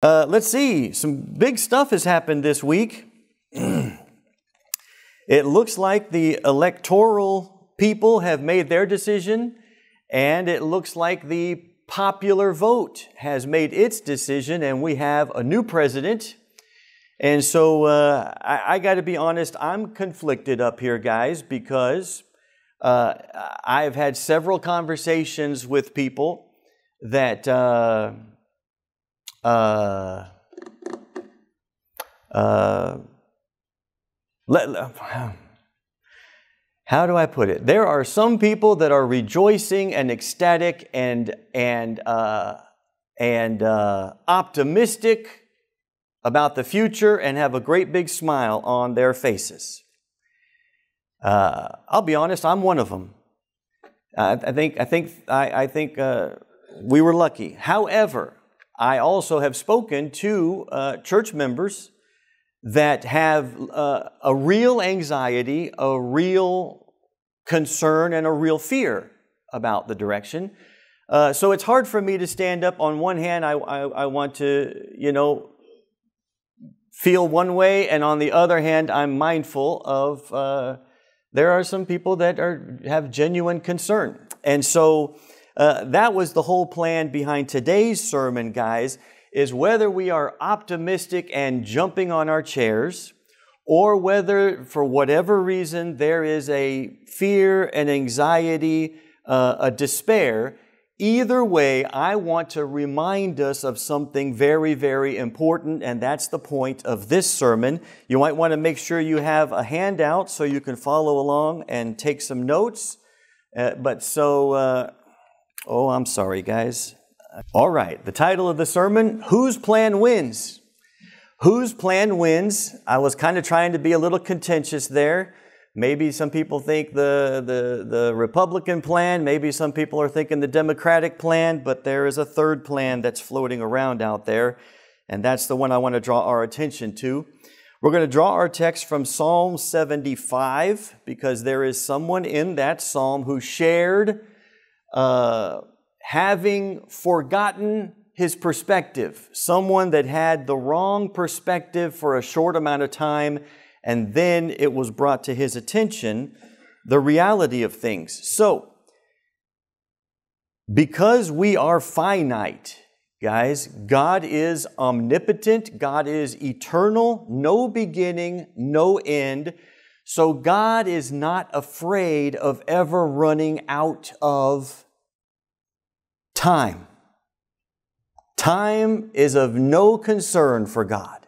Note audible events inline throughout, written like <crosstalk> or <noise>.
Uh, let's see, some big stuff has happened this week. <clears throat> it looks like the electoral people have made their decision, and it looks like the popular vote has made its decision, and we have a new president. And so uh, I, I got to be honest, I'm conflicted up here, guys, because uh, I've had several conversations with people that. Uh, uh, let, how do I put it? There are some people that are rejoicing and ecstatic and and uh, and uh, optimistic about the future and have a great big smile on their faces. Uh, I'll be honest, I'm one of them. I, I think I think I, I think uh, we were lucky. However, I also have spoken to uh, church members that have uh, a real anxiety, a real concern, and a real fear about the direction. Uh, so it's hard for me to stand up. On one hand, I, I, I want to, you know, feel one way, and on the other hand, I'm mindful of uh, there are some people that are have genuine concern, and so uh, that was the whole plan behind today's sermon, guys, is whether we are optimistic and jumping on our chairs, or whether for whatever reason there is a fear, an anxiety, uh, a despair. Either way, I want to remind us of something very, very important, and that's the point of this sermon. You might want to make sure you have a handout so you can follow along and take some notes. Uh, but so uh, Oh, I'm sorry, guys. All right, the title of the sermon Whose Plan Wins? Whose Plan Wins? I was kind of trying to be a little contentious there. Maybe some people think the, the, the Republican plan, maybe some people are thinking the Democratic plan, but there is a third plan that's floating around out there, and that's the one I want to draw our attention to. We're going to draw our text from Psalm 75 because there is someone in that psalm who shared uh, having forgotten his perspective, someone that had the wrong perspective for a short amount of time, and then it was brought to his attention the reality of things. So, because we are finite, guys, God is omnipotent, God is eternal, no beginning, no end. So God is not afraid of ever running out of time. Time is of no concern for God.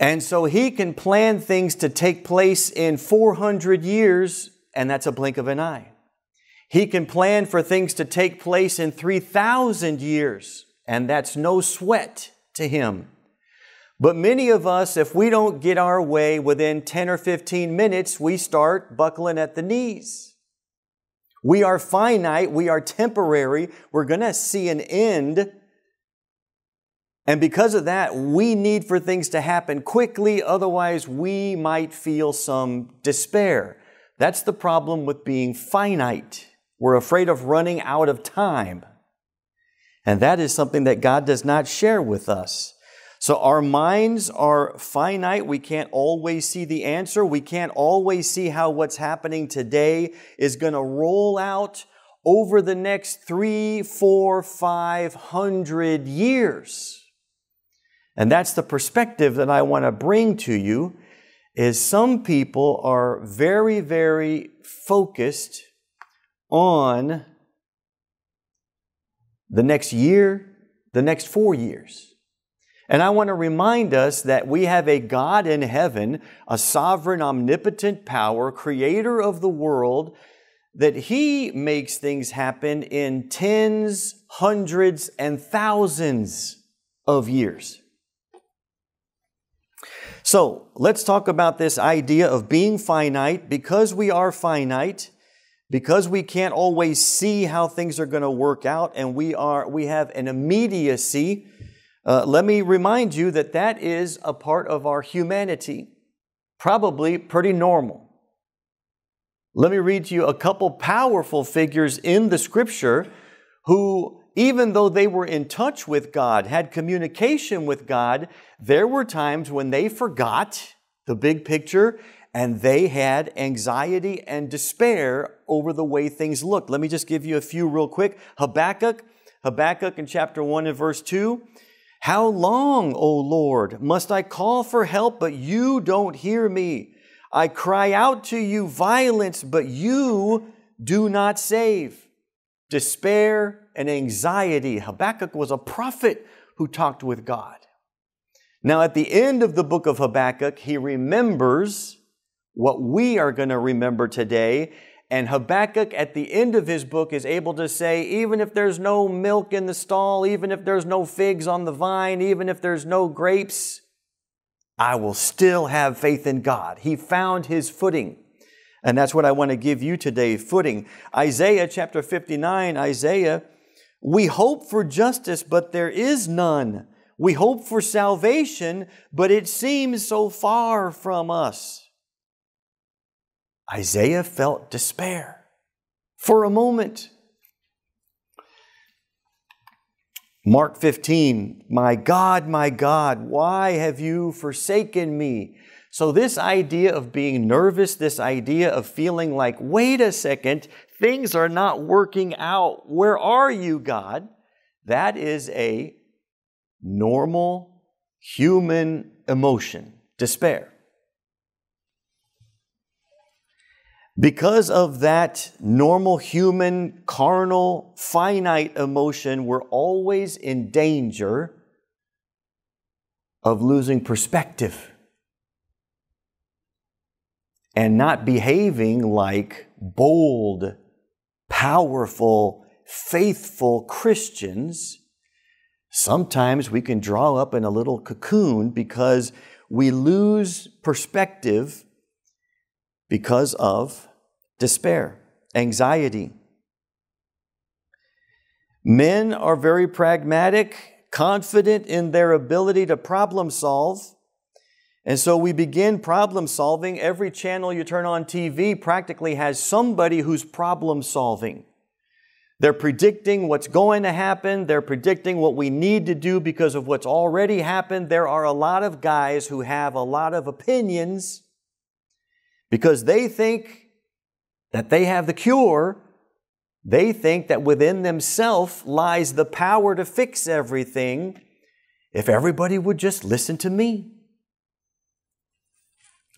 And so he can plan things to take place in 400 years, and that's a blink of an eye. He can plan for things to take place in 3,000 years, and that's no sweat to him. But many of us, if we don't get our way within 10 or 15 minutes, we start buckling at the knees. We are finite, we are temporary, we're going to see an end. And because of that, we need for things to happen quickly, otherwise, we might feel some despair. That's the problem with being finite. We're afraid of running out of time. And that is something that God does not share with us. So our minds are finite. We can't always see the answer. We can't always see how what's happening today is going to roll out over the next three, four, five hundred years. And that's the perspective that I want to bring to you is some people are very, very focused on the next year, the next four years. And I want to remind us that we have a God in heaven, a sovereign, omnipotent power, creator of the world, that He makes things happen in tens, hundreds, and thousands of years. So let's talk about this idea of being finite. Because we are finite, because we can't always see how things are going to work out, and we are we have an immediacy uh, let me remind you that that is a part of our humanity, probably pretty normal. Let me read to you a couple powerful figures in the scripture who even though they were in touch with God, had communication with God, there were times when they forgot the big picture and they had anxiety and despair over the way things looked. Let me just give you a few real quick. Habakkuk, Habakkuk in chapter 1 and verse 2. How long, O Lord, must I call for help, but you don't hear me? I cry out to you violence, but you do not save. Despair and anxiety. Habakkuk was a prophet who talked with God. Now, at the end of the book of Habakkuk, he remembers what we are going to remember today. And Habakkuk, at the end of his book, is able to say, even if there's no milk in the stall, even if there's no figs on the vine, even if there's no grapes, I will still have faith in God. He found his footing. And that's what I want to give you today footing. Isaiah chapter 59, Isaiah, we hope for justice, but there is none. We hope for salvation, but it seems so far from us. Isaiah felt despair for a moment. Mark 15, my God, my God, why have you forsaken me? So, this idea of being nervous, this idea of feeling like, wait a second, things are not working out. Where are you, God? That is a normal human emotion, despair. Because of that normal human, carnal, finite emotion, we're always in danger of losing perspective and not behaving like bold, powerful, faithful Christians. Sometimes we can draw up in a little cocoon because we lose perspective because of despair, anxiety. Men are very pragmatic, confident in their ability to problem solve. And so we begin problem solving. Every channel you turn on TV practically has somebody who's problem solving. They're predicting what's going to happen. They're predicting what we need to do because of what's already happened. There are a lot of guys who have a lot of opinions because they think that they have the cure. They think that within themselves lies the power to fix everything if everybody would just listen to me.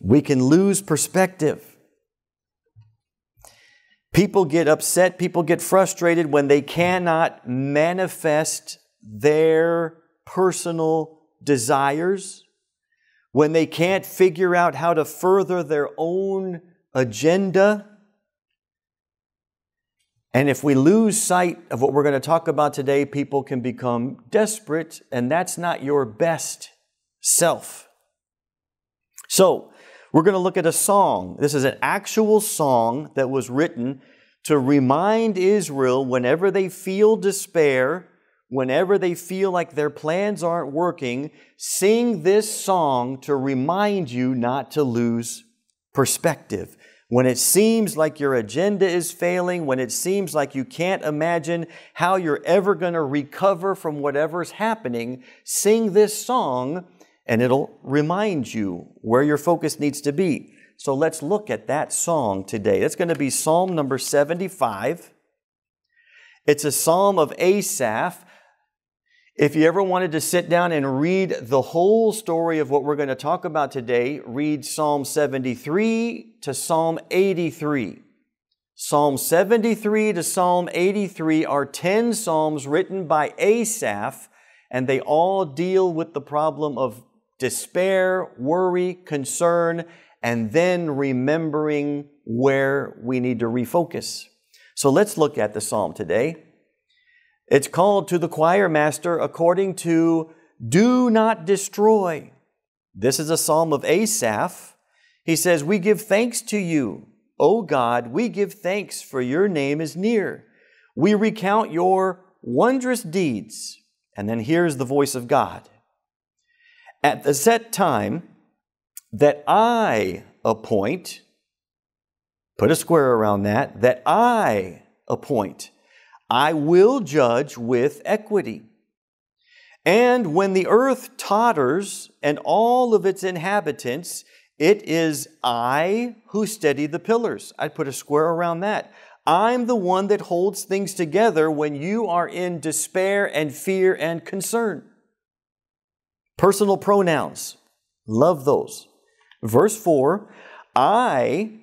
We can lose perspective. People get upset, people get frustrated when they cannot manifest their personal desires when they can't figure out how to further their own agenda. And if we lose sight of what we're going to talk about today, people can become desperate, and that's not your best self. So, we're going to look at a song. This is an actual song that was written to remind Israel whenever they feel despair whenever they feel like their plans aren't working, sing this song to remind you not to lose perspective. When it seems like your agenda is failing, when it seems like you can't imagine how you're ever going to recover from whatever's happening, sing this song and it'll remind you where your focus needs to be. So let's look at that song today. That's going to be Psalm number 75. It's a psalm of Asaph. If you ever wanted to sit down and read the whole story of what we're going to talk about today, read Psalm 73 to Psalm 83. Psalm 73 to Psalm 83 are 10 psalms written by Asaph, and they all deal with the problem of despair, worry, concern, and then remembering where we need to refocus. So let's look at the psalm today. It's called to the choir master according to do not destroy. This is a psalm of Asaph. He says, We give thanks to you, O God, we give thanks for your name is near. We recount your wondrous deeds. And then here's the voice of God. At the set time that I appoint, put a square around that, that I appoint I will judge with equity. And when the earth totters and all of its inhabitants, it is I who steady the pillars. I'd put a square around that. I'm the one that holds things together when you are in despair and fear and concern. Personal pronouns. Love those. Verse 4 I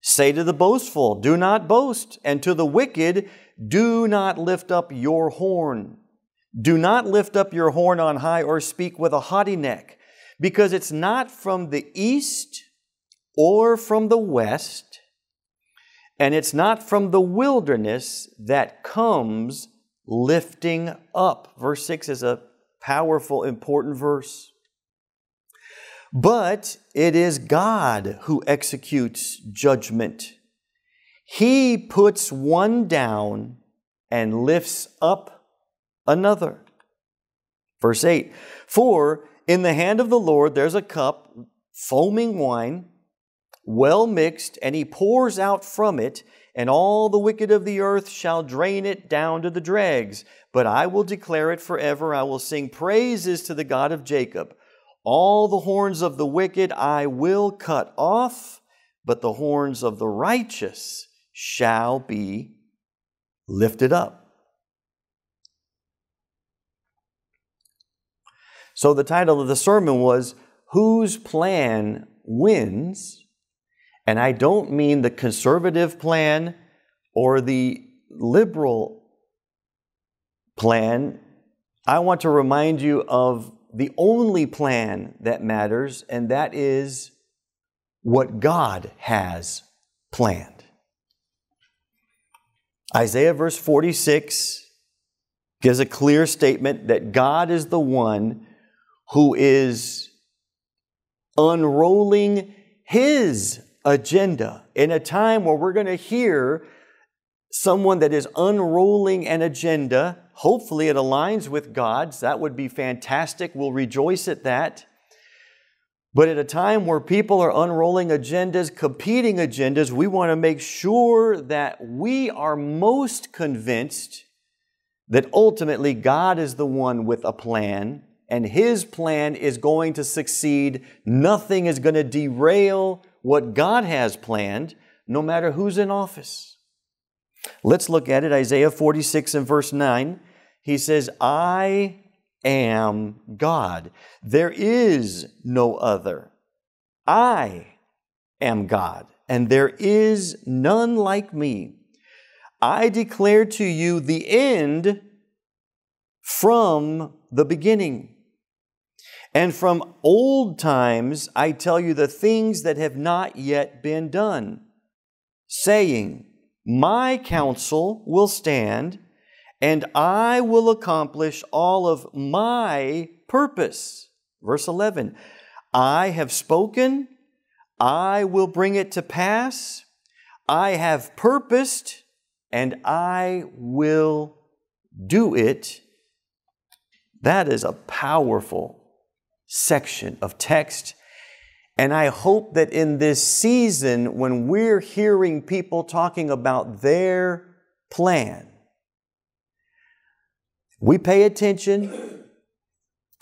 say to the boastful, Do not boast, and to the wicked, Do not lift up your horn. Do not lift up your horn on high or speak with a haughty neck, because it's not from the east or from the west, and it's not from the wilderness that comes lifting up. Verse 6 is a powerful, important verse. But it is God who executes judgment. He puts one down and lifts up another. Verse 8 For in the hand of the Lord there's a cup, foaming wine, well mixed, and he pours out from it, and all the wicked of the earth shall drain it down to the dregs. But I will declare it forever. I will sing praises to the God of Jacob. All the horns of the wicked I will cut off, but the horns of the righteous shall be lifted up. So the title of the sermon was Whose Plan Wins? And I don't mean the conservative plan or the liberal plan. I want to remind you of the only plan that matters, and that is what God has planned. Isaiah verse 46 gives a clear statement that God is the one who is unrolling His agenda in a time where we're going to hear someone that is unrolling an agenda Hopefully, it aligns with God's. That would be fantastic. We'll rejoice at that. But at a time where people are unrolling agendas, competing agendas, we want to make sure that we are most convinced that ultimately God is the one with a plan and His plan is going to succeed. Nothing is going to derail what God has planned, no matter who's in office. Let's look at it Isaiah 46 and verse 9. He says, I am God. There is no other. I am God, and there is none like me. I declare to you the end from the beginning. And from old times I tell you the things that have not yet been done, saying, My counsel will stand and I will accomplish all of my purpose. Verse 11 I have spoken, I will bring it to pass. I have purposed, and I will do it. That is a powerful section of text. And I hope that in this season, when we're hearing people talking about their plan, we pay attention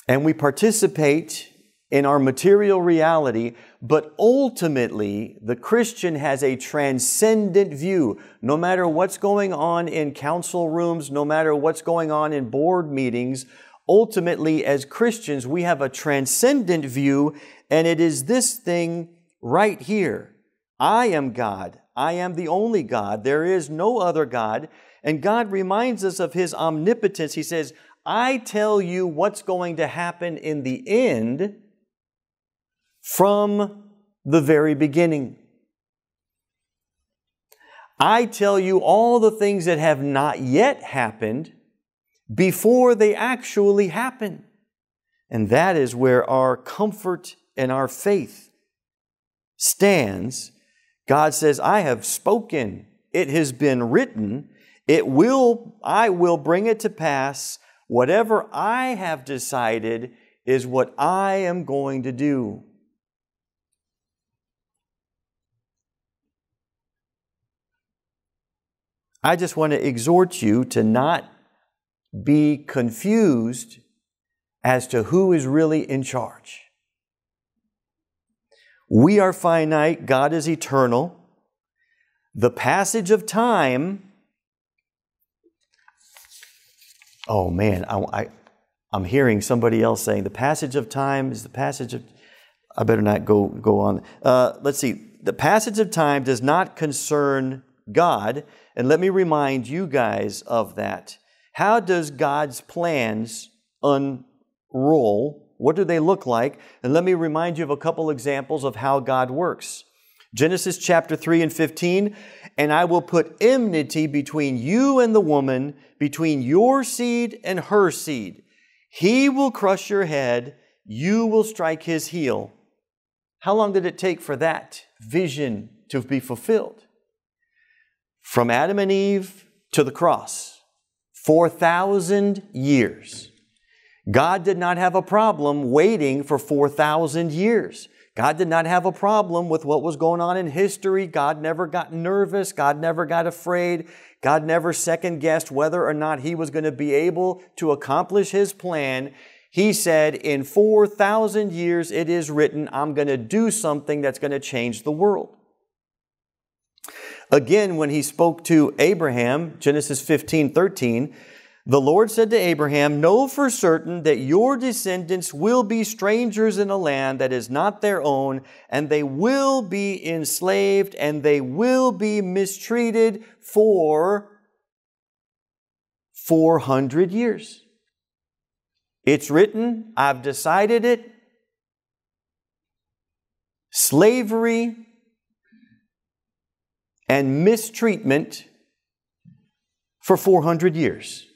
and we participate in our material reality, but ultimately, the Christian has a transcendent view. No matter what's going on in council rooms, no matter what's going on in board meetings, ultimately, as Christians, we have a transcendent view, and it is this thing right here I am God. I am the only God. There is no other God. And God reminds us of His omnipotence. He says, I tell you what's going to happen in the end from the very beginning. I tell you all the things that have not yet happened before they actually happen. And that is where our comfort and our faith stands. God says, I have spoken, it has been written, it will, I will bring it to pass. Whatever I have decided is what I am going to do. I just want to exhort you to not be confused as to who is really in charge. We are finite, God is eternal. The passage of time, oh man, I, I, I'm hearing somebody else saying the passage of time is the passage of, I better not go, go on. Uh, let's see. The passage of time does not concern God. And let me remind you guys of that. How does God's plans unroll? What do they look like? And let me remind you of a couple examples of how God works. Genesis chapter 3 and 15, and I will put enmity between you and the woman, between your seed and her seed. He will crush your head, you will strike his heel. How long did it take for that vision to be fulfilled? From Adam and Eve to the cross, 4,000 years. God did not have a problem waiting for 4,000 years. God did not have a problem with what was going on in history. God never got nervous. God never got afraid. God never second guessed whether or not he was going to be able to accomplish his plan. He said, In 4,000 years it is written, I'm going to do something that's going to change the world. Again, when he spoke to Abraham, Genesis 15 13, the Lord said to Abraham, Know for certain that your descendants will be strangers in a land that is not their own, and they will be enslaved, and they will be mistreated for 400 years. It's written, I've decided it. Slavery and mistreatment for 400 years.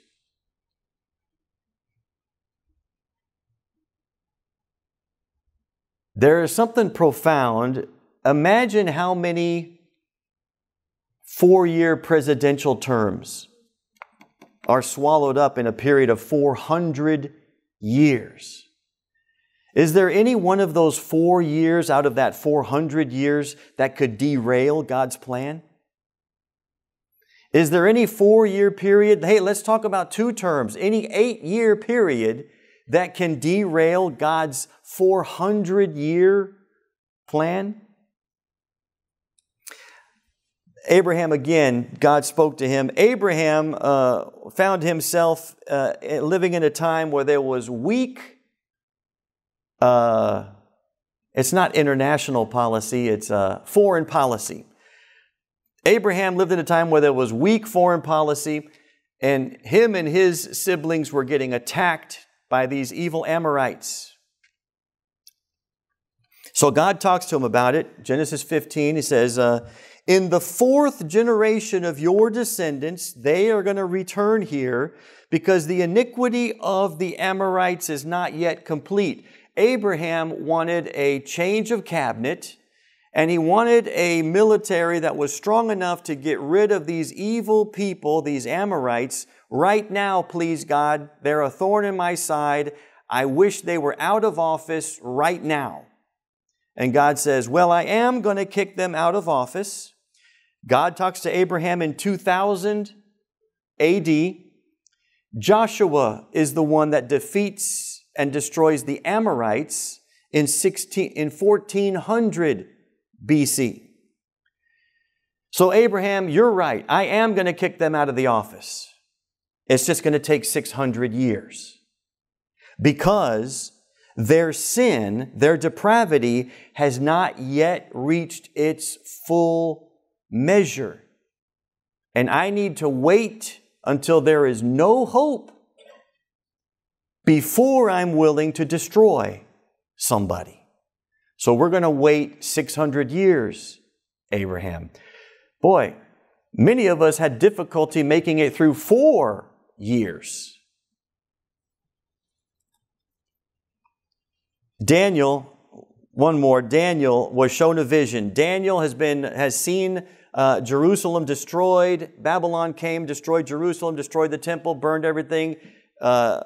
There is something profound. Imagine how many four year presidential terms are swallowed up in a period of 400 years. Is there any one of those four years out of that 400 years that could derail God's plan? Is there any four year period? Hey, let's talk about two terms. Any eight year period that can derail God's 400 year plan? Abraham again, God spoke to him. Abraham uh, found himself uh, living in a time where there was weak, uh, it's not international policy, it's uh, foreign policy. Abraham lived in a time where there was weak foreign policy, and him and his siblings were getting attacked by these evil Amorites. So God talks to him about it. Genesis 15, he says, uh, In the fourth generation of your descendants, they are going to return here because the iniquity of the Amorites is not yet complete. Abraham wanted a change of cabinet and he wanted a military that was strong enough to get rid of these evil people, these Amorites. Right now, please God, they're a thorn in my side. I wish they were out of office right now. And God says, Well, I am going to kick them out of office. God talks to Abraham in 2000 AD. Joshua is the one that defeats and destroys the Amorites in, 16, in 1400 BC. So, Abraham, you're right. I am going to kick them out of the office. It's just going to take 600 years. Because their sin, their depravity, has not yet reached its full measure. And I need to wait until there is no hope before I'm willing to destroy somebody. So we're going to wait 600 years, Abraham. Boy, many of us had difficulty making it through four years. Daniel, one more, Daniel was shown a vision. Daniel has been, has seen uh, Jerusalem destroyed. Babylon came, destroyed Jerusalem, destroyed the temple, burned everything. Uh,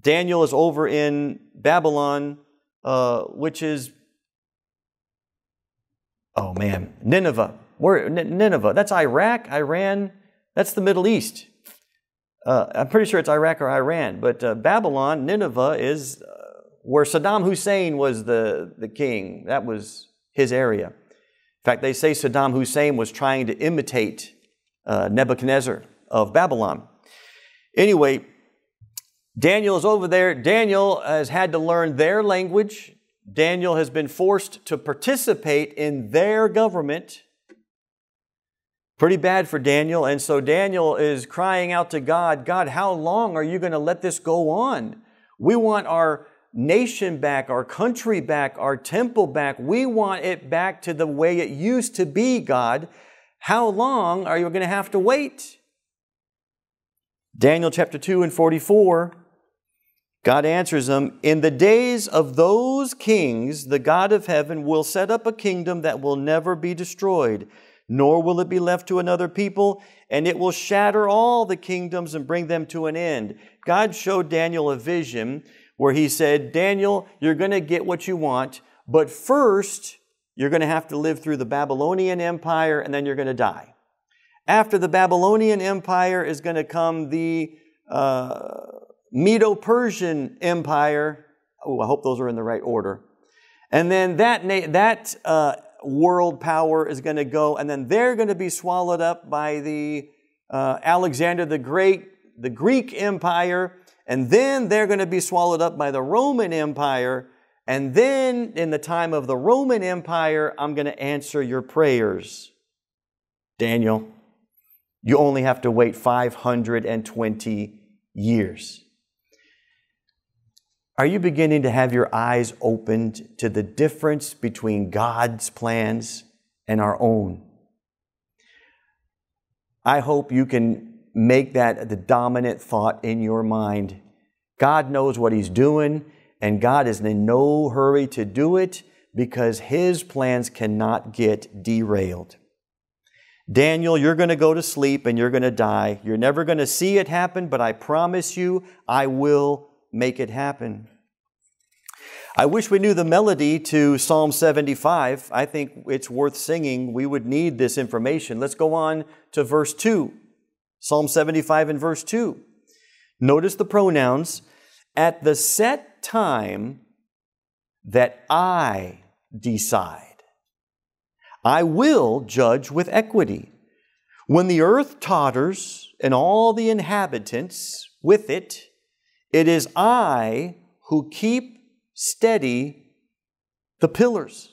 Daniel is over in Babylon uh, which is, oh man, Nineveh. Where Nineveh? That's Iraq, Iran. That's the Middle East. Uh, I'm pretty sure it's Iraq or Iran, but uh, Babylon, Nineveh, is uh, where Saddam Hussein was the, the king. That was his area. In fact, they say Saddam Hussein was trying to imitate uh, Nebuchadnezzar of Babylon. Anyway, Daniel is over there. Daniel has had to learn their language. Daniel has been forced to participate in their government. Pretty bad for Daniel. And so Daniel is crying out to God God, how long are you going to let this go on? We want our nation back, our country back, our temple back. We want it back to the way it used to be, God. How long are you going to have to wait? Daniel chapter 2 and 44, God answers them In the days of those kings, the God of heaven will set up a kingdom that will never be destroyed, nor will it be left to another people, and it will shatter all the kingdoms and bring them to an end. God showed Daniel a vision where he said, Daniel, you're going to get what you want, but first, you're going to have to live through the Babylonian Empire and then you're going to die. After the Babylonian Empire is going to come the uh, Medo Persian Empire. Oh, I hope those are in the right order. And then that, na- that uh, world power is going to go, and then they're going to be swallowed up by the uh, Alexander the Great, the Greek Empire, and then they're going to be swallowed up by the Roman Empire. And then in the time of the Roman Empire, I'm going to answer your prayers. Daniel, you only have to wait 520 years. Are you beginning to have your eyes opened to the difference between God's plans and our own? I hope you can make that the dominant thought in your mind. God knows what He's doing, and God is in no hurry to do it because His plans cannot get derailed. Daniel, you're going to go to sleep and you're going to die. You're never going to see it happen, but I promise you, I will make it happen. I wish we knew the melody to Psalm 75. I think it's worth singing. We would need this information. Let's go on to verse 2. Psalm 75 and verse 2. Notice the pronouns. At the set time that I decide, I will judge with equity. When the earth totters and all the inhabitants with it, it is I who keep steady the pillars.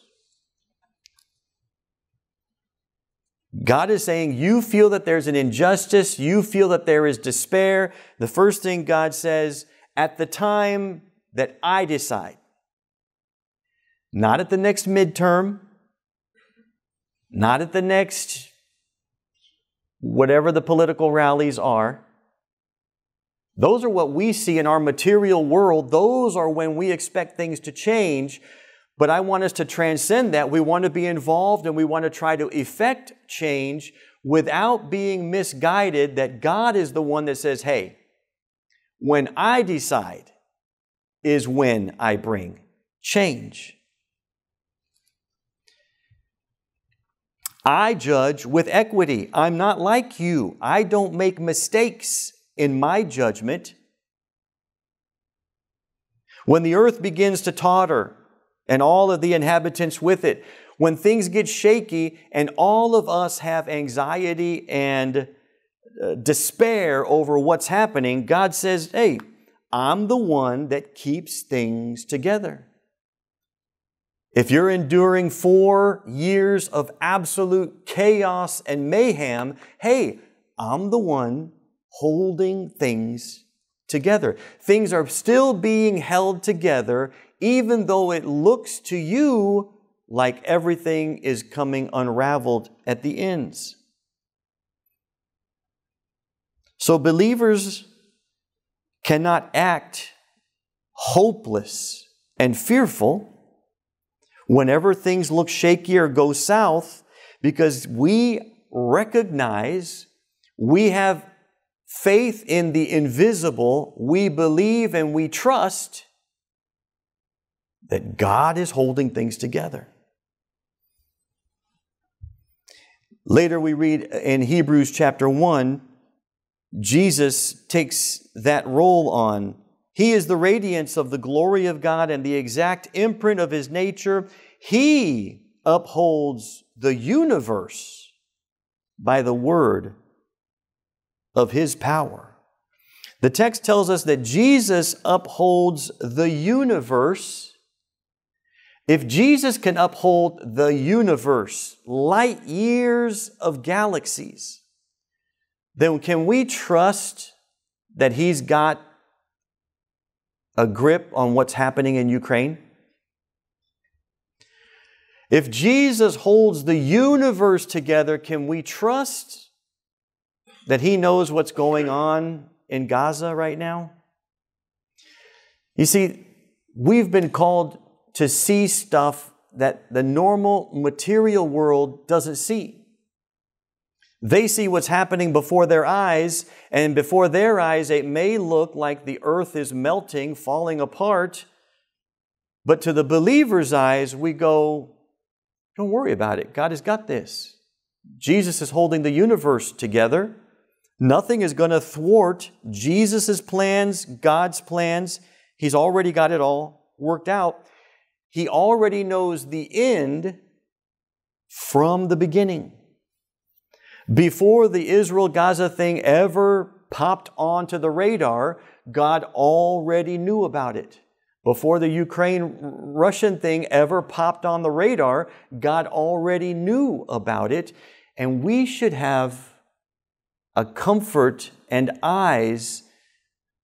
God is saying, you feel that there's an injustice, you feel that there is despair. The first thing God says, at the time that I decide, not at the next midterm, not at the next whatever the political rallies are. Those are what we see in our material world. Those are when we expect things to change. But I want us to transcend that. We want to be involved and we want to try to effect change without being misguided that God is the one that says, hey, when I decide is when I bring change. I judge with equity. I'm not like you. I don't make mistakes in my judgment. When the earth begins to totter, and all of the inhabitants with it. When things get shaky and all of us have anxiety and uh, despair over what's happening, God says, Hey, I'm the one that keeps things together. If you're enduring four years of absolute chaos and mayhem, hey, I'm the one holding things together. Things are still being held together even though it looks to you like everything is coming unraveled at the ends. So believers cannot act hopeless and fearful whenever things look shaky or go south because we recognize we have faith in the invisible, we believe and we trust that God is holding things together. Later, we read in Hebrews chapter 1, Jesus takes that role on. He is the radiance of the glory of God and the exact imprint of his nature. He upholds the universe by the word of his power. The text tells us that Jesus upholds the universe if Jesus can uphold the universe, light years of galaxies, then can we trust that He's got a grip on what's happening in Ukraine? If Jesus holds the universe together, can we trust that He knows what's going on in Gaza right now? You see, we've been called to see stuff that the normal material world doesn't see. They see what's happening before their eyes, and before their eyes, it may look like the earth is melting, falling apart. But to the believer's eyes, we go, don't worry about it. God has got this. Jesus is holding the universe together. Nothing is going to thwart Jesus' plans, God's plans. He's already got it all worked out. He already knows the end from the beginning. Before the Israel Gaza thing ever popped onto the radar, God already knew about it. Before the Ukraine Russian thing ever popped on the radar, God already knew about it. And we should have a comfort and eyes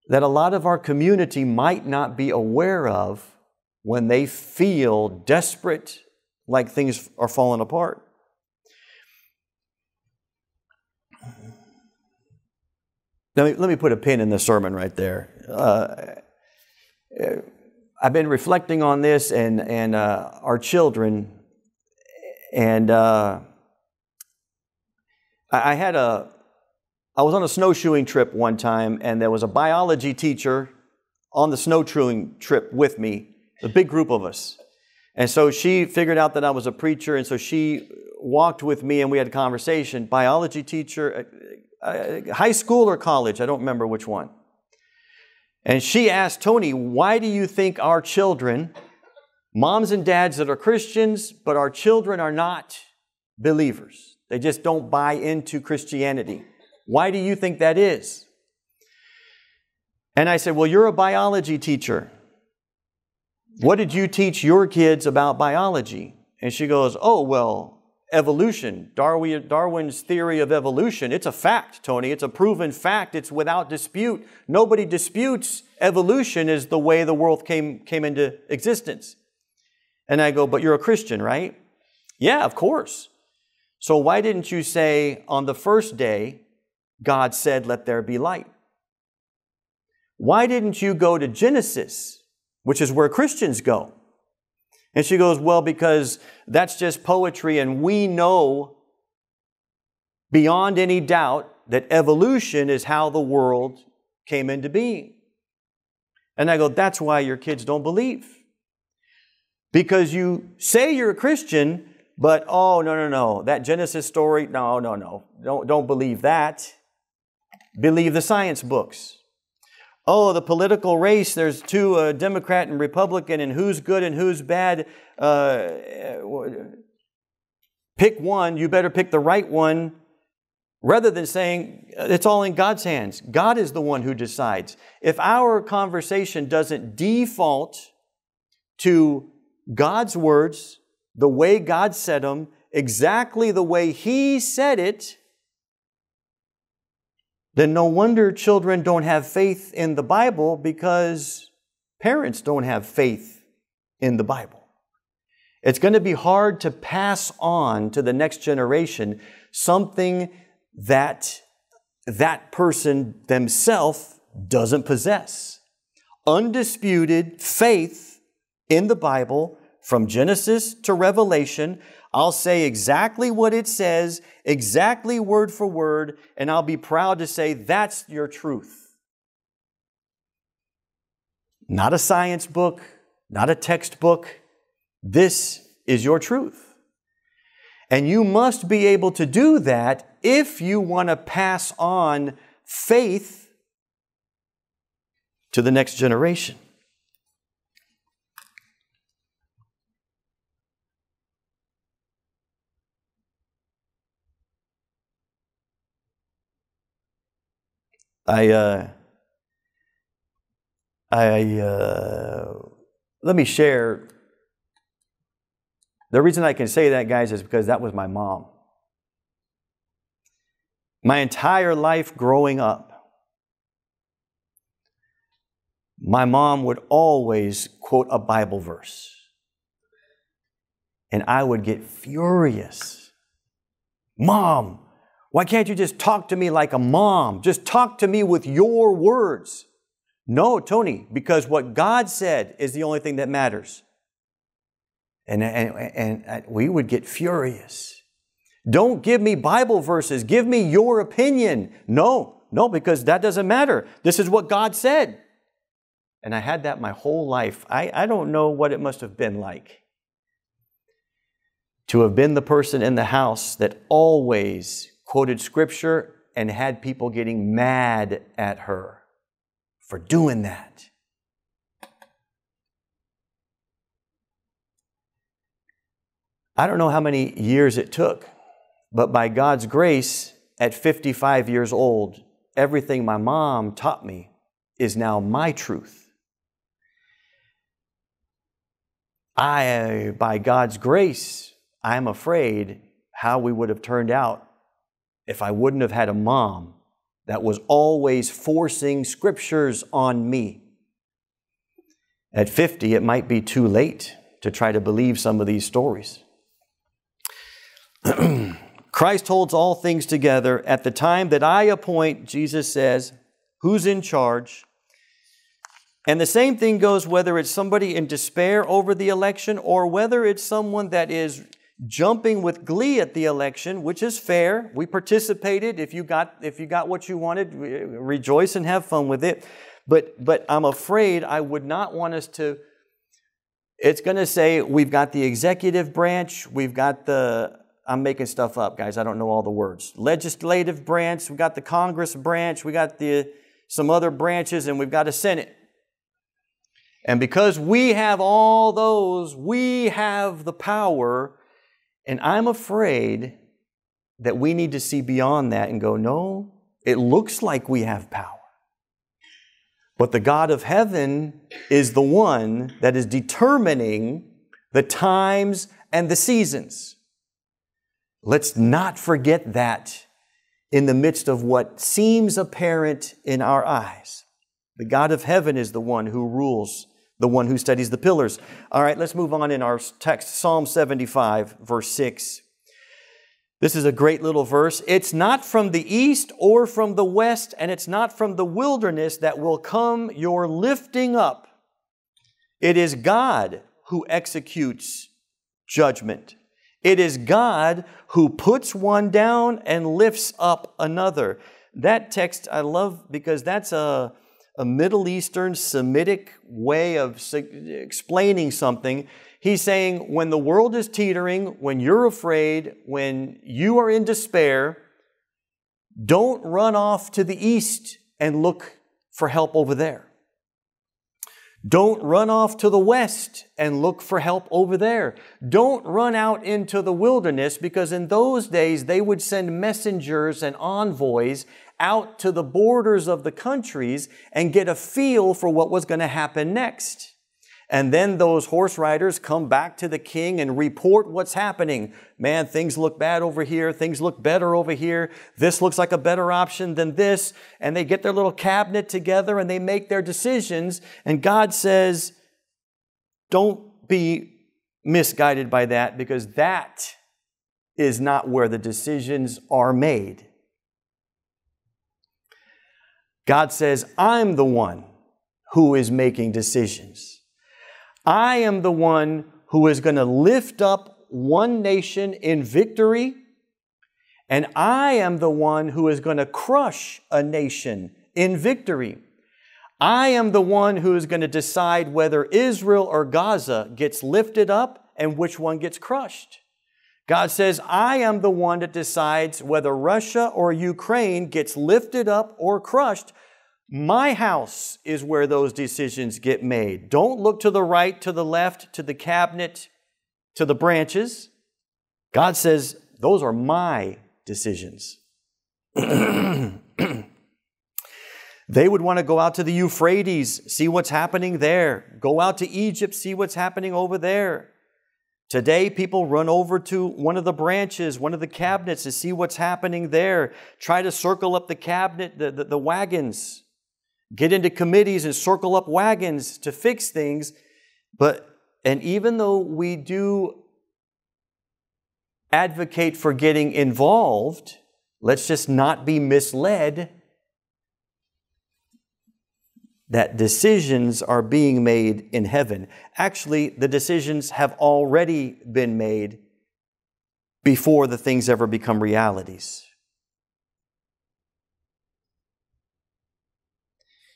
that a lot of our community might not be aware of when they feel desperate, like things are falling apart. Let me, let me put a pin in the sermon right there. Uh, I've been reflecting on this and, and uh, our children, and uh, I, I had a, I was on a snowshoeing trip one time, and there was a biology teacher on the snowshoeing trip with me a big group of us. And so she figured out that I was a preacher, and so she walked with me and we had a conversation. Biology teacher, uh, uh, high school or college, I don't remember which one. And she asked Tony, Why do you think our children, moms and dads that are Christians, but our children are not believers? They just don't buy into Christianity. Why do you think that is? And I said, Well, you're a biology teacher. What did you teach your kids about biology? And she goes, Oh, well, evolution, Darwin, Darwin's theory of evolution. It's a fact, Tony. It's a proven fact. It's without dispute. Nobody disputes evolution is the way the world came, came into existence. And I go, But you're a Christian, right? Yeah, of course. So why didn't you say on the first day, God said, Let there be light? Why didn't you go to Genesis which is where Christians go. And she goes, Well, because that's just poetry, and we know beyond any doubt that evolution is how the world came into being. And I go, That's why your kids don't believe. Because you say you're a Christian, but oh, no, no, no, that Genesis story, no, no, no, don't, don't believe that. Believe the science books oh, the political race, there's two, uh, Democrat and Republican, and who's good and who's bad. Uh, pick one, you better pick the right one, rather than saying uh, it's all in God's hands. God is the one who decides. If our conversation doesn't default to God's words, the way God said them, exactly the way He said it, then no wonder children don't have faith in the Bible because parents don't have faith in the Bible. It's going to be hard to pass on to the next generation something that that person themselves doesn't possess. Undisputed faith in the Bible from Genesis to Revelation I'll say exactly what it says, exactly word for word, and I'll be proud to say that's your truth. Not a science book, not a textbook. This is your truth. And you must be able to do that if you want to pass on faith to the next generation. I, uh, I, uh, let me share. The reason I can say that, guys, is because that was my mom. My entire life growing up, my mom would always quote a Bible verse. And I would get furious. Mom, why can't you just talk to me like a mom? Just talk to me with your words. No, Tony, because what God said is the only thing that matters. And, and, and we would get furious. Don't give me Bible verses. Give me your opinion. No, no, because that doesn't matter. This is what God said. And I had that my whole life. I, I don't know what it must have been like to have been the person in the house that always quoted scripture and had people getting mad at her for doing that. I don't know how many years it took, but by God's grace, at 55 years old, everything my mom taught me is now my truth. I, by God's grace, I'm afraid how we would have turned out if I wouldn't have had a mom that was always forcing scriptures on me. At 50, it might be too late to try to believe some of these stories. <clears throat> Christ holds all things together. At the time that I appoint, Jesus says, who's in charge? And the same thing goes whether it's somebody in despair over the election or whether it's someone that is jumping with glee at the election, which is fair. We participated. If you got, if you got what you wanted, rejoice and have fun with it. But, but I'm afraid I would not want us to. It's going to say we've got the executive branch, we've got the, I'm making stuff up, guys. I don't know all the words. Legislative branch, we got the Congress branch, we got the some other branches, and we've got a Senate. And because we have all those, we have the power and I'm afraid that we need to see beyond that and go, no, it looks like we have power. But the God of heaven is the one that is determining the times and the seasons. Let's not forget that in the midst of what seems apparent in our eyes. The God of heaven is the one who rules the one who studies the pillars. All right, let's move on in our text, Psalm 75, verse 6. This is a great little verse. It's not from the east or from the west, and it's not from the wilderness that will come your lifting up. It is God who executes judgment. It is God who puts one down and lifts up another. That text I love because that's a a Middle Eastern Semitic way of explaining something. He's saying when the world is teetering, when you're afraid, when you are in despair, don't run off to the east and look for help over there. Don't run off to the west and look for help over there. Don't run out into the wilderness because in those days they would send messengers and envoys out to the borders of the countries and get a feel for what was going to happen next. And then those horse riders come back to the king and report what's happening. Man, things look bad over here. Things look better over here. This looks like a better option than this. And they get their little cabinet together and they make their decisions. And God says, don't be misguided by that because that is not where the decisions are made. God says, I'm the one who is making decisions. I am the one who is going to lift up one nation in victory, and I am the one who is going to crush a nation in victory. I am the one who is going to decide whether Israel or Gaza gets lifted up and which one gets crushed. God says, I am the one that decides whether Russia or Ukraine gets lifted up or crushed. My house is where those decisions get made. Don't look to the right, to the left, to the cabinet, to the branches. God says, those are my decisions. <clears throat> they would want to go out to the Euphrates, see what's happening there. Go out to Egypt, see what's happening over there. Today, people run over to one of the branches, one of the cabinets to see what's happening there. Try to circle up the cabinet, the, the, the wagons. Get into committees and circle up wagons to fix things. But, and even though we do advocate for getting involved, let's just not be misled that decisions are being made in heaven. Actually, the decisions have already been made before the things ever become realities.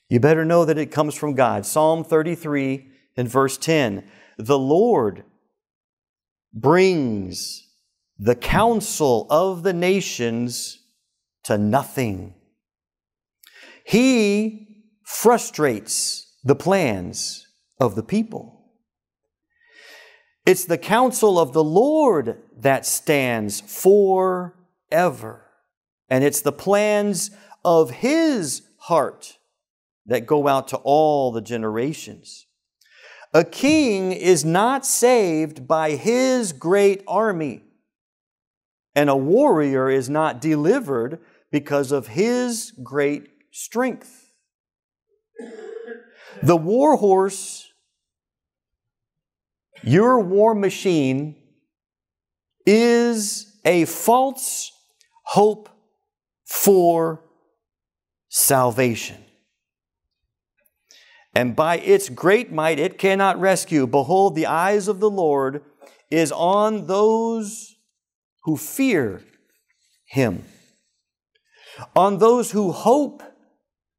You better know that it comes from God. Psalm 33 and verse 10 The Lord brings the counsel of the nations to nothing. He frustrates the plans of the people. It's the counsel of the Lord that stands forever. And it's the plans of His heart that go out to all the generations. A king is not saved by his great army, and a warrior is not delivered because of his great strength. The war horse, your war machine, is a false hope for salvation. And by its great might it cannot rescue. Behold, the eyes of the Lord is on those who fear him, on those who hope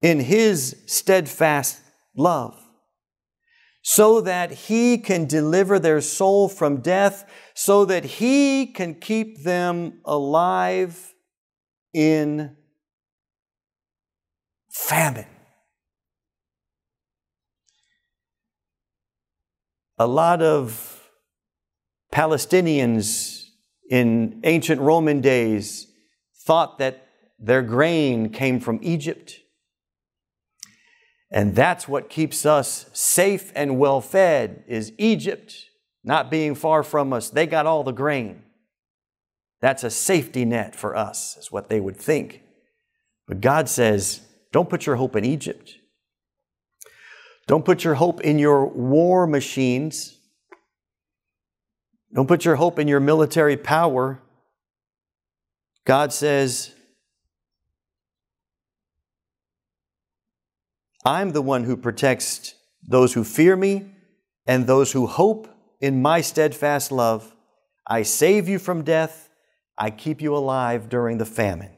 in his steadfast love, so that he can deliver their soul from death, so that he can keep them alive in famine. A lot of Palestinians in ancient Roman days thought that their grain came from Egypt. And that's what keeps us safe and well fed is Egypt not being far from us. They got all the grain. That's a safety net for us, is what they would think. But God says, don't put your hope in Egypt. Don't put your hope in your war machines. Don't put your hope in your military power. God says, I'm the one who protects those who fear me and those who hope in my steadfast love. I save you from death. I keep you alive during the famine.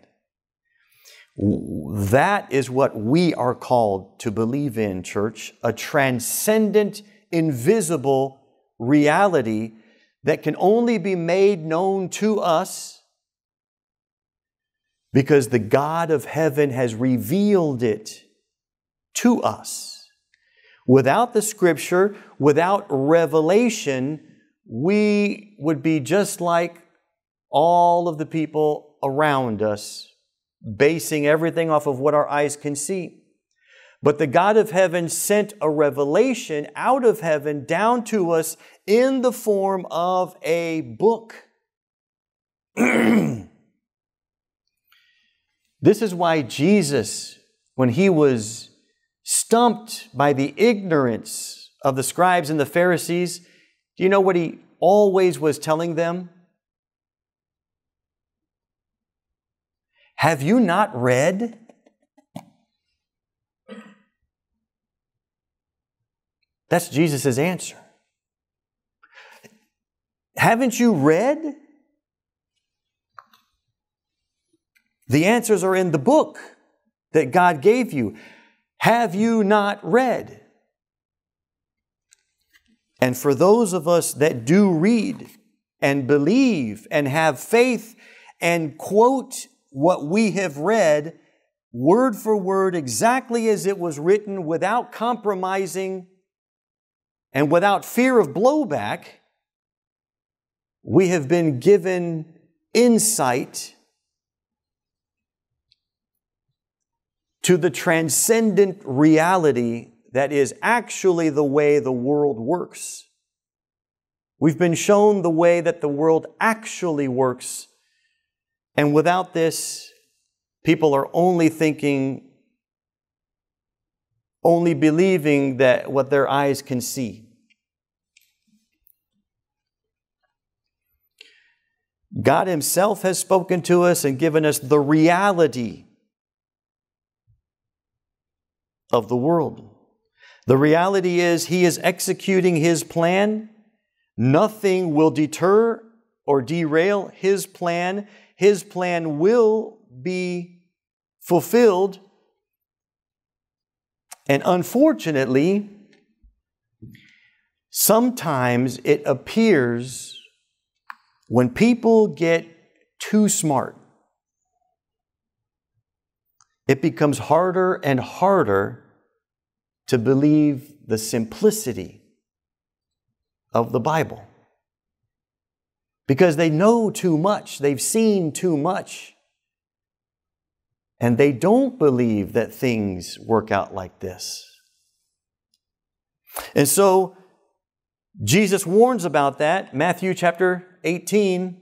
That is what we are called to believe in, church a transcendent, invisible reality that can only be made known to us because the God of heaven has revealed it to us. Without the scripture, without revelation, we would be just like all of the people around us, basing everything off of what our eyes can see. But the God of heaven sent a revelation out of heaven down to us in the form of a book. <clears throat> this is why Jesus, when he was stumped by the ignorance of the scribes and the Pharisees, do you know what he always was telling them? Have you not read? That's Jesus' answer. Haven't you read? The answers are in the book that God gave you. Have you not read? And for those of us that do read, and believe and have faith and quote what we have read word for word exactly as it was written without compromising and without fear of blowback, we have been given insight to the transcendent reality that is actually the way the world works. We've been shown the way that the world actually works. And without this, people are only thinking, only believing that what their eyes can see. God Himself has spoken to us and given us the reality of the world. The reality is, He is executing His plan. Nothing will deter or derail His plan. His plan will be fulfilled. And unfortunately, sometimes it appears when people get too smart, it becomes harder and harder to believe the simplicity of the Bible. Because they know too much, they've seen too much, and they don't believe that things work out like this. And so, Jesus warns about that. Matthew chapter 18.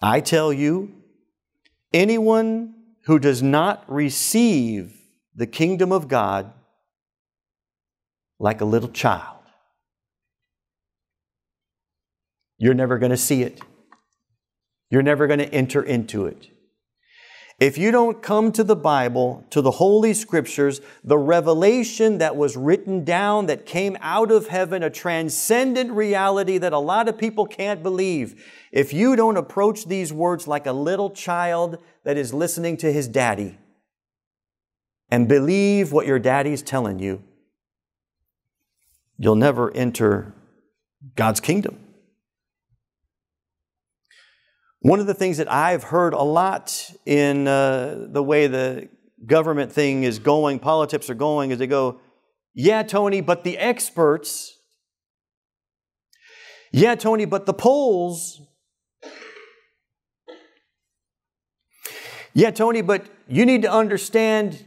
I tell you, anyone who does not receive the kingdom of God like a little child, you're never going to see it. You're never going to enter into it. If you don't come to the Bible, to the Holy Scriptures, the revelation that was written down, that came out of heaven, a transcendent reality that a lot of people can't believe, if you don't approach these words like a little child that is listening to his daddy and believe what your daddy's telling you, you'll never enter God's kingdom. One of the things that I've heard a lot in uh, the way the government thing is going, politics are going, is they go, yeah, Tony, but the experts, yeah, Tony, but the polls, yeah, Tony, but you need to understand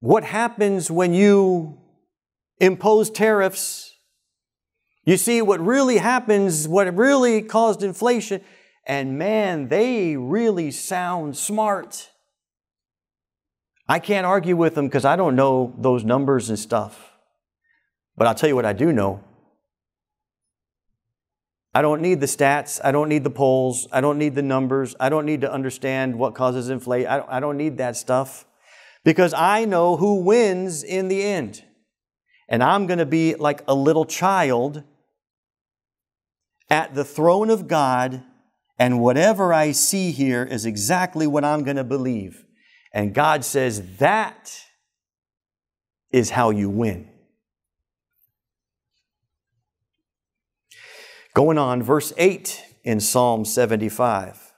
what happens when you impose tariffs. You see, what really happens, what really caused inflation, and man, they really sound smart. I can't argue with them because I don't know those numbers and stuff. But I'll tell you what I do know. I don't need the stats. I don't need the polls. I don't need the numbers. I don't need to understand what causes inflation. I don't, need that stuff because I know who wins in the end. And I'm going to be like a little child at the throne of God and whatever I see here is exactly what I'm going to believe. And God says that is how you win. Going on, verse 8 in Psalm 75.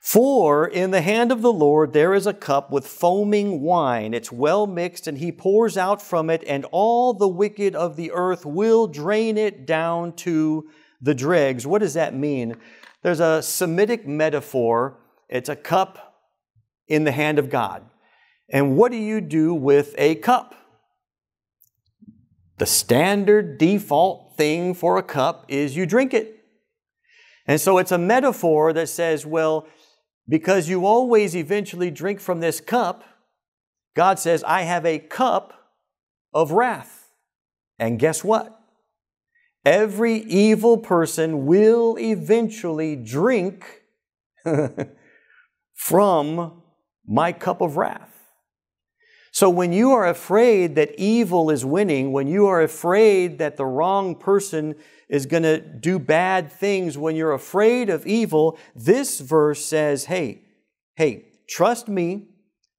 For in the hand of the Lord there is a cup with foaming wine. It's well mixed, and he pours out from it, and all the wicked of the earth will drain it down to the dregs. What does that mean? There's a Semitic metaphor. It's a cup in the hand of God. And what do you do with a cup? The standard default thing for a cup is you drink it. And so it's a metaphor that says, well, because you always eventually drink from this cup, God says, I have a cup of wrath. And guess what? Every evil person will eventually drink <laughs> from my cup of wrath. So when you are afraid that evil is winning, when you are afraid that the wrong person is going to do bad things, when you're afraid of evil, this verse says, hey, hey, trust me,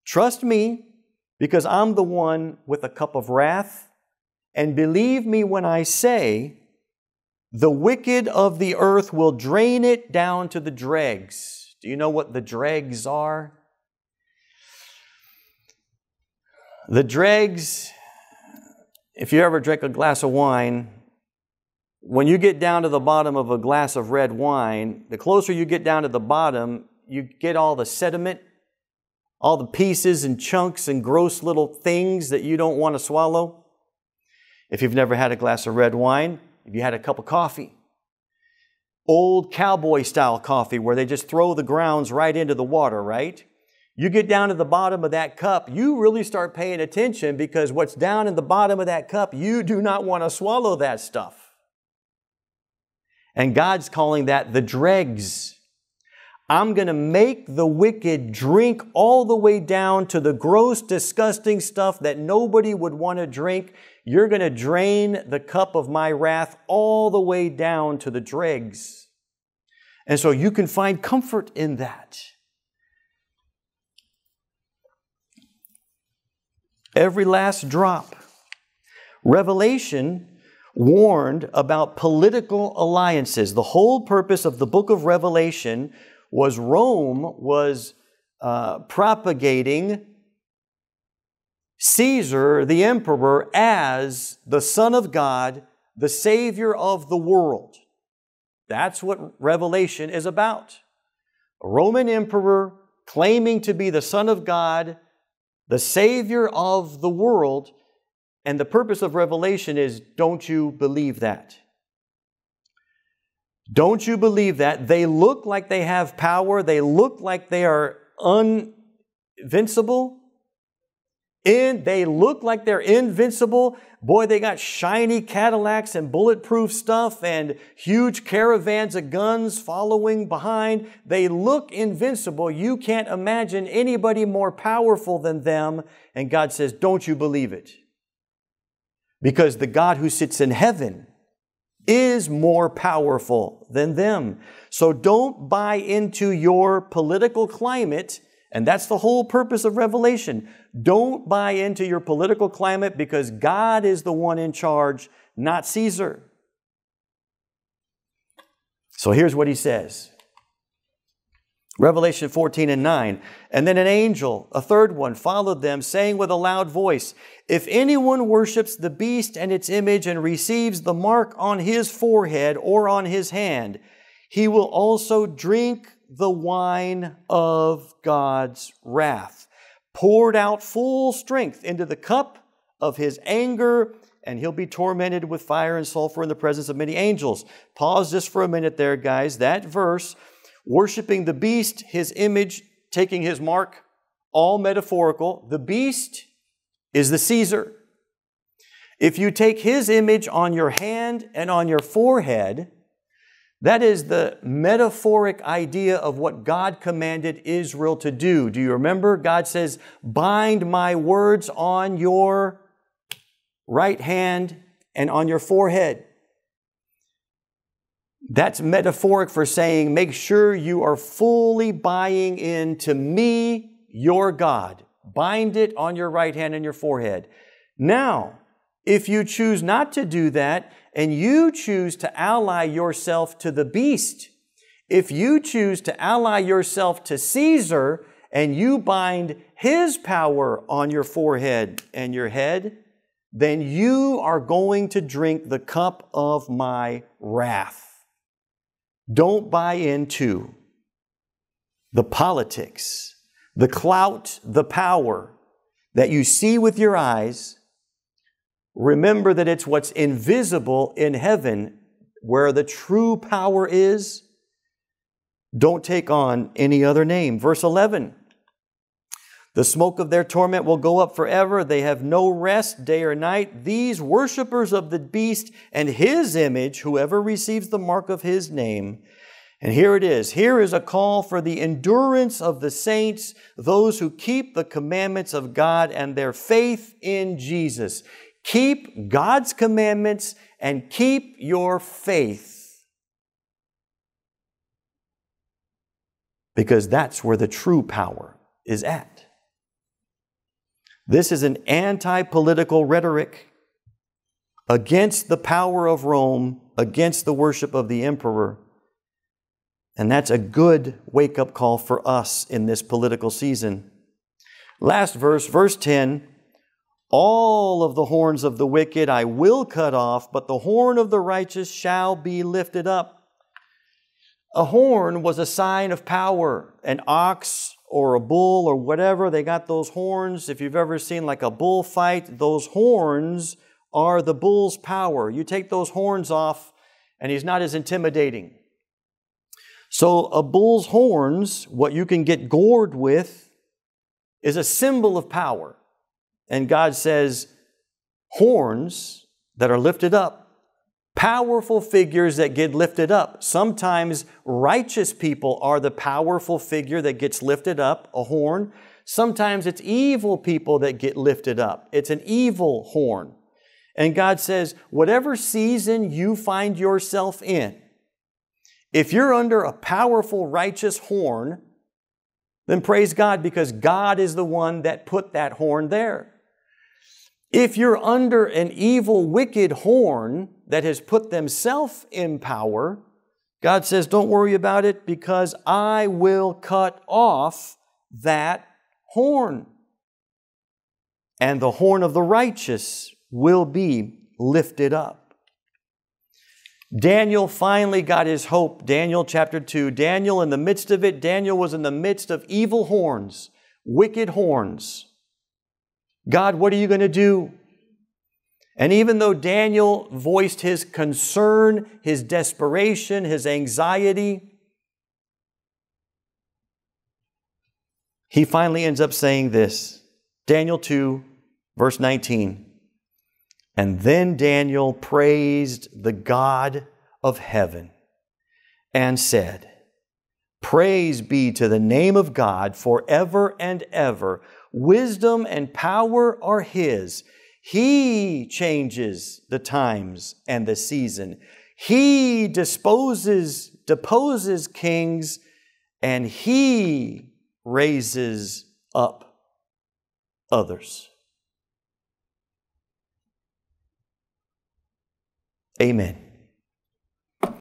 trust me, because I'm the one with a cup of wrath and believe me when I say, the wicked of the earth will drain it down to the dregs. Do you know what the dregs are? The dregs, if you ever drink a glass of wine, when you get down to the bottom of a glass of red wine, the closer you get down to the bottom, you get all the sediment, all the pieces and chunks and gross little things that you don't want to swallow. If you've never had a glass of red wine, if you had a cup of coffee, old cowboy style coffee where they just throw the grounds right into the water, right? You get down to the bottom of that cup, you really start paying attention because what's down in the bottom of that cup, you do not want to swallow that stuff. And God's calling that the dregs. I'm going to make the wicked drink all the way down to the gross, disgusting stuff that nobody would want to drink you're going to drain the cup of my wrath all the way down to the dregs. And so you can find comfort in that. Every last drop. Revelation warned about political alliances. The whole purpose of the book of Revelation was Rome was uh, propagating Caesar, the emperor, as the Son of God, the Savior of the world. That's what Revelation is about. A Roman emperor claiming to be the Son of God, the Savior of the world. And the purpose of Revelation is don't you believe that? Don't you believe that? They look like they have power, they look like they are invincible. In, they look like they're invincible. Boy, they got shiny Cadillacs and bulletproof stuff and huge caravans of guns following behind. They look invincible. You can't imagine anybody more powerful than them. And God says, Don't you believe it? Because the God who sits in heaven is more powerful than them. So don't buy into your political climate and that's the whole purpose of Revelation. Don't buy into your political climate because God is the one in charge, not Caesar. So here's what he says Revelation 14 and 9. And then an angel, a third one, followed them, saying with a loud voice, If anyone worships the beast and its image and receives the mark on his forehead or on his hand, he will also drink the wine of God's wrath, poured out full strength into the cup of his anger, and he'll be tormented with fire and sulfur in the presence of many angels. Pause just for a minute there, guys. That verse, worshiping the beast, his image, taking his mark, all metaphorical. The beast is the Caesar. If you take his image on your hand and on your forehead, that is the metaphoric idea of what God commanded Israel to do. Do you remember? God says, Bind my words on your right hand and on your forehead. That's metaphoric for saying, make sure you are fully buying into me, your God. Bind it on your right hand and your forehead. Now, if you choose not to do that, and you choose to ally yourself to the beast, if you choose to ally yourself to Caesar and you bind his power on your forehead and your head, then you are going to drink the cup of my wrath. Don't buy into the politics, the clout, the power that you see with your eyes Remember that it's what's invisible in heaven where the true power is. Don't take on any other name. Verse 11 The smoke of their torment will go up forever. They have no rest day or night. These worshippers of the beast and his image, whoever receives the mark of his name, and here it is. Here is a call for the endurance of the saints, those who keep the commandments of God and their faith in Jesus. Keep God's commandments and keep your faith. Because that's where the true power is at. This is an anti political rhetoric. against the power of Rome, against the worship of the emperor. And that's a good wake up call for us in this political season. Last verse, verse 10 All of the horns of the wicked I will cut off, but the horn of the righteous shall be lifted up. A horn was a sign of power. An ox or a bull or whatever, they got those horns. If you've ever seen like a bullfight, those horns are the bull's power. You take those horns off, and he's not as intimidating. So, a bull's horns, what you can get gored with, is a symbol of power. And God says, horns that are lifted up, powerful figures that get lifted up. Sometimes righteous people are the powerful figure that gets lifted up, a horn. Sometimes it's evil people that get lifted up. It's an evil horn. And God says, whatever season you find yourself in, if you're under a powerful righteous horn, then praise God because God is the one that put that horn there. If you're under an evil, wicked horn that has put themselves in power, God says, don't worry about it because I will cut off that horn. And the horn of the righteous will be lifted up. Daniel finally got his hope. Daniel chapter 2. Daniel, in the midst of it, Daniel was in the midst of evil horns, wicked horns. God, what are you going to do? And even though Daniel voiced his concern, his desperation, his anxiety, he finally ends up saying this Daniel 2, verse 19. And then Daniel praised the God of heaven and said, Praise be to the name of God forever and ever. Wisdom and power are His. He changes the times and the season. He disposes, deposes kings, and He raises up others. Amen.